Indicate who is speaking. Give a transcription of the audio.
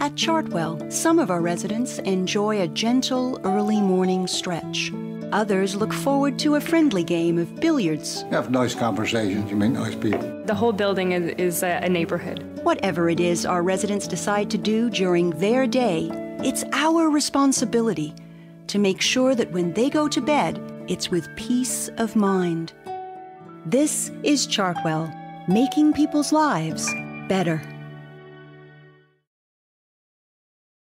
Speaker 1: At Chartwell, some of our residents enjoy a gentle early morning stretch. Others look forward to a friendly game of billiards.
Speaker 2: You have nice conversations, you meet nice people.
Speaker 3: The whole building is, is a, a neighborhood.
Speaker 1: Whatever it is our residents decide to do during their day, it's our responsibility to make sure that when they go to bed, it's with peace of mind. This is Chartwell, making people's lives better.